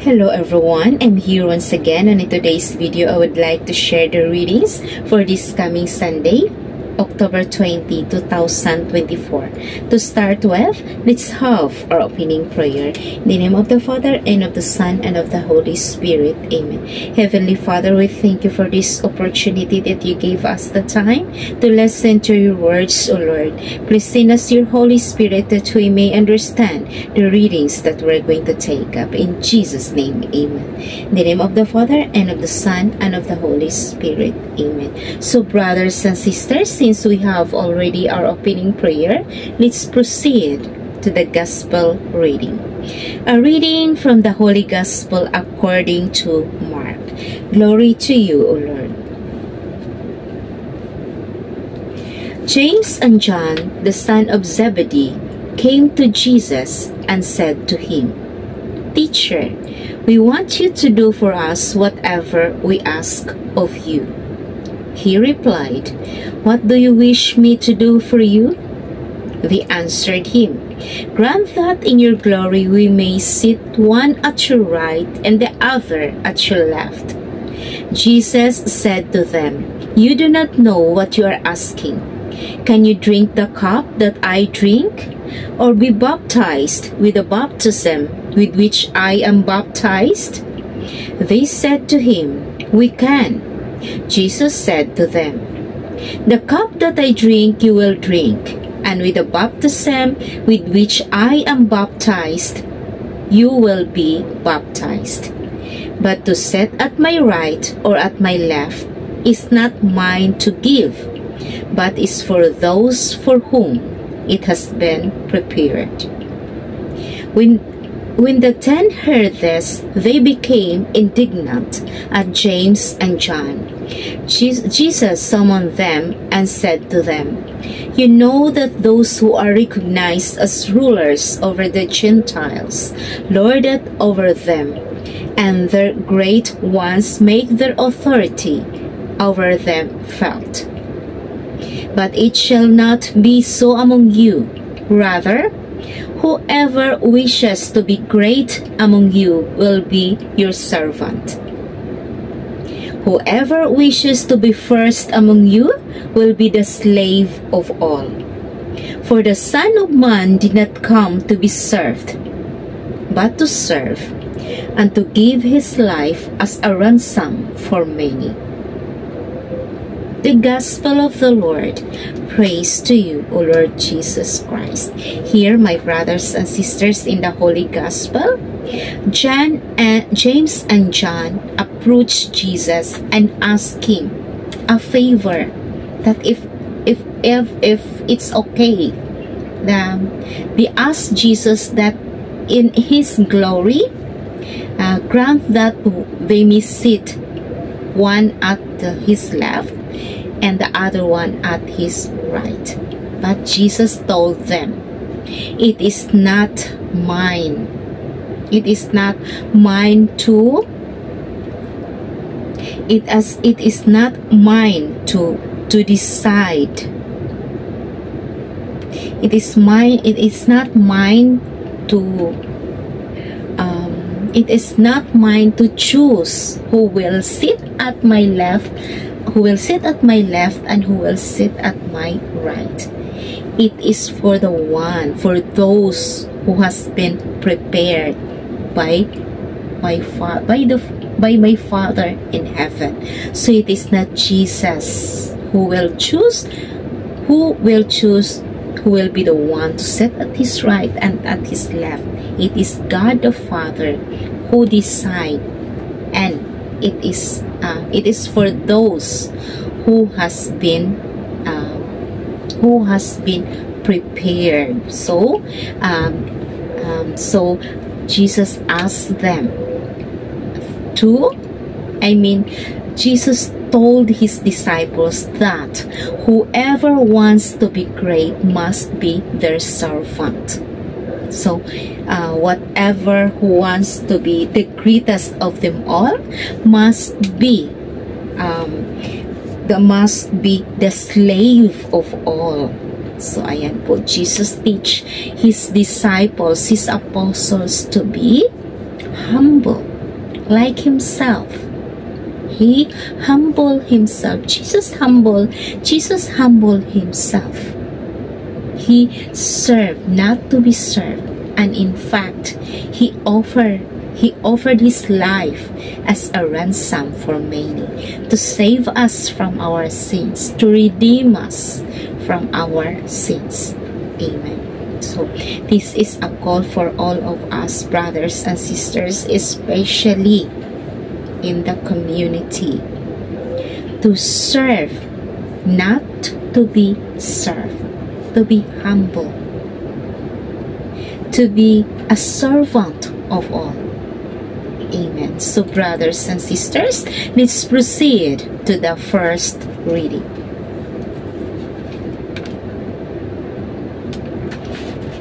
Hello everyone, I'm here once again and in today's video I would like to share the readings for this coming Sunday, October 20, 2024. To start with, let's have our opening prayer. In the name of the Father, and of the Son, and of the Holy Spirit. Amen. Heavenly Father, we thank you for this opportunity that you gave us the time to listen to your words, O Lord. Please send us your Holy Spirit that we may understand the readings that we're going to take up. In Jesus' name, Amen. In the name of the Father, and of the Son, and of the Holy Spirit. Amen. So, brothers and sisters, since we have already our opening prayer, let's proceed to the Gospel reading. A reading from the Holy Gospel according to Mark. Glory to you, O Lord. James and John, the son of Zebedee, came to Jesus and said to him, Teacher, we want you to do for us whatever we ask of you. He replied, What do you wish me to do for you? They answered him, Grant that in your glory we may sit one at your right and the other at your left. Jesus said to them, You do not know what you are asking. Can you drink the cup that I drink? Or be baptized with the baptism with which I am baptized? They said to him, We can. Jesus said to them, The cup that I drink you will drink, and with the baptism with which I am baptized, you will be baptized. But to sit at my right or at my left is not mine to give, but is for those for whom it has been prepared. When when the ten heard this, they became indignant at James and John. Jesus summoned them and said to them, You know that those who are recognized as rulers over the Gentiles lord it over them, and their great ones make their authority over them felt. But it shall not be so among you. Rather, Whoever wishes to be great among you will be your servant. Whoever wishes to be first among you will be the slave of all. For the Son of Man did not come to be served, but to serve, and to give his life as a ransom for many. The Gospel of the Lord. Praise to you, O Lord Jesus Christ. Here, my brothers and sisters in the Holy Gospel, John and James and John approached Jesus and asked him a favor that if if if if it's okay, um, they asked Jesus that in His glory, uh, grant that they may sit one at His left and the other one at his right. But Jesus told them, It is not mine. It is not mine to it as it is not mine to to decide. It is mine it is not mine to um, it is not mine to choose who will sit at my left who will sit at my left and who will sit at my right. It is for the one, for those who has been prepared by my fa by the by my Father in heaven. So it is not Jesus who will choose, who will choose, who will be the one to sit at his right and at his left. It is God the Father who decide and it is uh, it is for those who has been uh, who has been prepared so um, um, so Jesus asked them to, I mean, Jesus told his disciples that whoever wants to be great must be their servant. So, uh, whatever who wants to be the greatest of them all must be um, the must be the slave of all. So, ayan po, Jesus teach His disciples, His apostles to be humble, like Himself. He humbled Himself. Jesus humbled, Jesus humbled Himself. He served, not to be served. And in fact, He offered he offered his life as a ransom for many, to save us from our sins, to redeem us from our sins. Amen. So, this is a call for all of us, brothers and sisters, especially in the community, to serve, not to be served, to be humble, to be a servant of all. Amen. So, brothers and sisters, let's proceed to the first reading.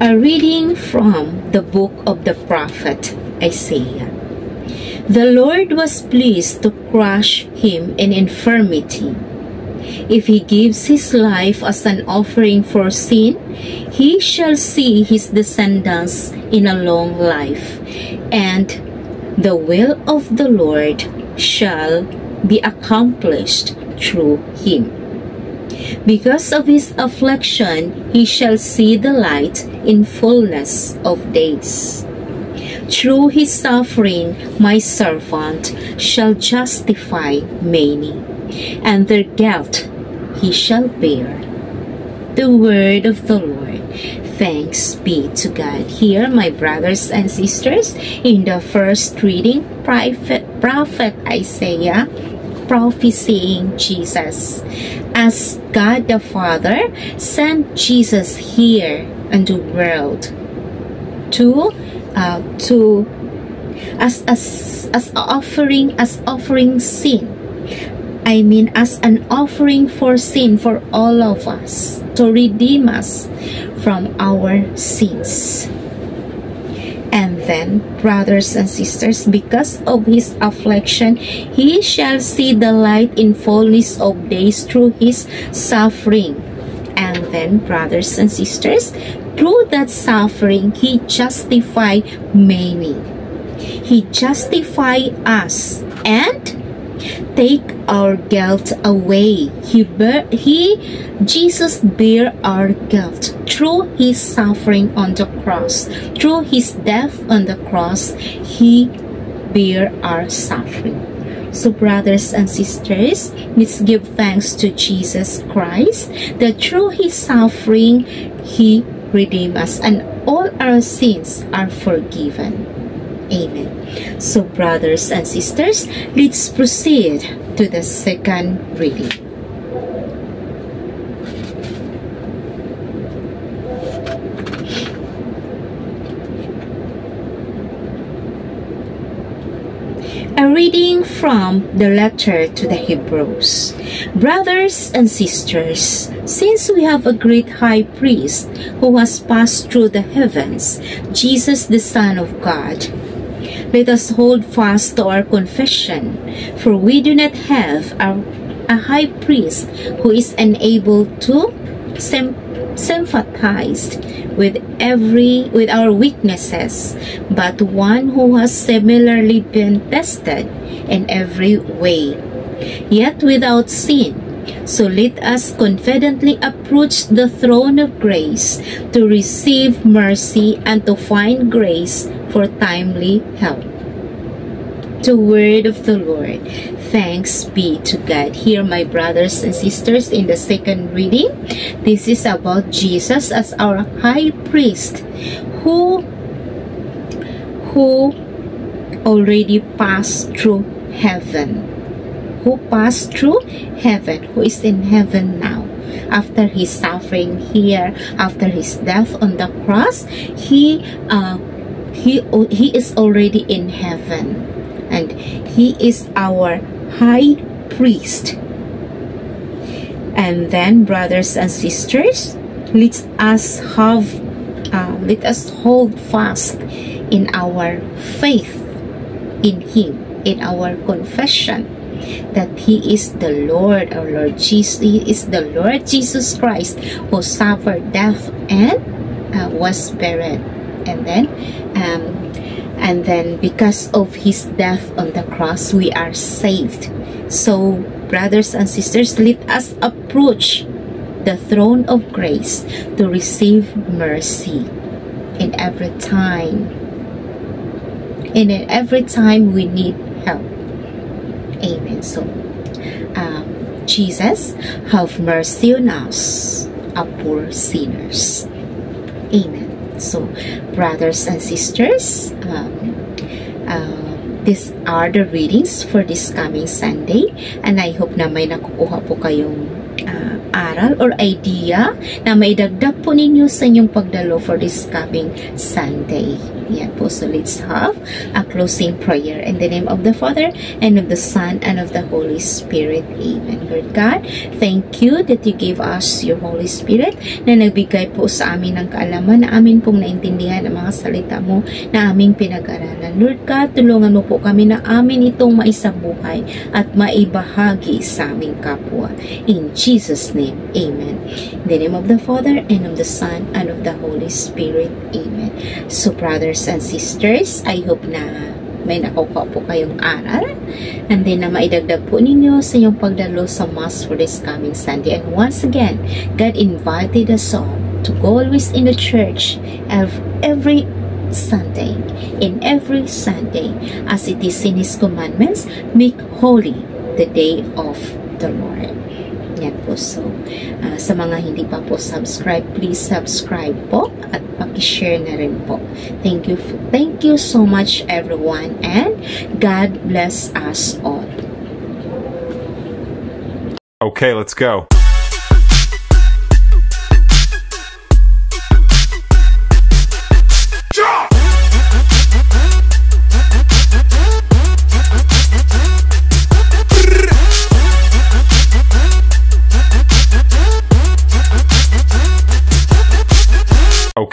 A reading from the book of the prophet Isaiah. The Lord was pleased to crush him in infirmity. If he gives his life as an offering for sin, he shall see his descendants in a long life, and the will of the Lord shall be accomplished through him. Because of his affliction, he shall see the light in fullness of days. Through his suffering, my servant shall justify many, and their guilt he shall bear. The word of the Lord. Thanks be to God. Here, my brothers and sisters, in the first reading, prophet, prophet Isaiah prophesying Jesus. As God the Father sent Jesus here the world to uh, to as as as offering as offering sin I mean as an offering for sin for all of us to redeem us from our sins. And then, brothers and sisters, because of his affliction, he shall see the light in fullness of days through his suffering. And then, brothers and sisters, through that suffering, he justified many. He justified us and take our guilt away. He, bear, he, Jesus bear our guilt through his suffering on the cross. Through his death on the cross, he bear our suffering. So, brothers and sisters, let's give thanks to Jesus Christ that through his suffering, he redeemed us and all our sins are forgiven. Amen. So, brothers and sisters, let's proceed to the second reading. A reading from the letter to the Hebrews. Brothers and sisters, since we have a great high priest who has passed through the heavens, Jesus the Son of God, let us hold fast to our confession, for we do not have a, a high priest who is unable to sympathize with every with our weaknesses, but one who has similarly been tested in every way, yet without sin. So let us confidently approach the throne of grace to receive mercy and to find grace for timely help. The word of the Lord. Thanks be to God. Here, my brothers and sisters, in the second reading, this is about Jesus as our high priest who who already passed through heaven. Who passed through heaven, who is in heaven now. After his suffering here, after his death on the cross, he uh, he he is already in heaven. And he is our high priest. And then brothers and sisters let us have uh, let us hold fast in our faith in him in our confession that he is the Lord, our Lord Jesus, he is the Lord Jesus Christ who suffered death and uh, was buried. And then, um, and then because of his death on the cross, we are saved. So, brothers and sisters, let us approach the throne of grace to receive mercy in every time. And in every time we need help. Amen. So, uh, Jesus, have mercy on us, a poor sinners. Amen. So, brothers and sisters, um, uh, these are the readings for this coming Sunday. And I hope na may nakukuha po kayong uh, aral or idea na may dagdag po ninyo sa inyong pagdalo for this coming Sunday. Yan po. So have a closing prayer in the name of the Father and of the Son and of the Holy Spirit. Amen. Lord God, thank you that you gave us your Holy Spirit na nagbigay po sa amin ng kaalaman na amin pong naintindihan ang mga salita mo na aming pinag-aralan. Lord God, tulungan mo po kami na amin itong maisabuhay at maibahagi sa aming kapwa. In Jesus' name, Amen. In the name of the Father and of the Son and of the Holy Spirit. Amen. So, brothers brothers and sisters. I hope na may nakukuha po kayong aral. And then na maidagdag po ninyo sa inyong pagdalo sa Mass for this coming Sunday. And once again, God invited us all to go always in the church every Sunday. In every Sunday, as it is in His commandments, make holy the day of the Lord. Yan po. So, uh, sa mga hindi pa po subscribe, please subscribe po at paki-share na rin po. Thank you. Thank you so much everyone and God bless us all. Okay, let's go.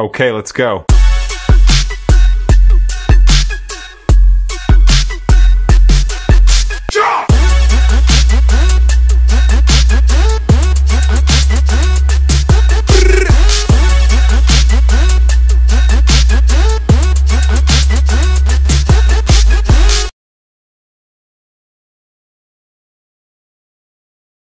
Okay, let's go.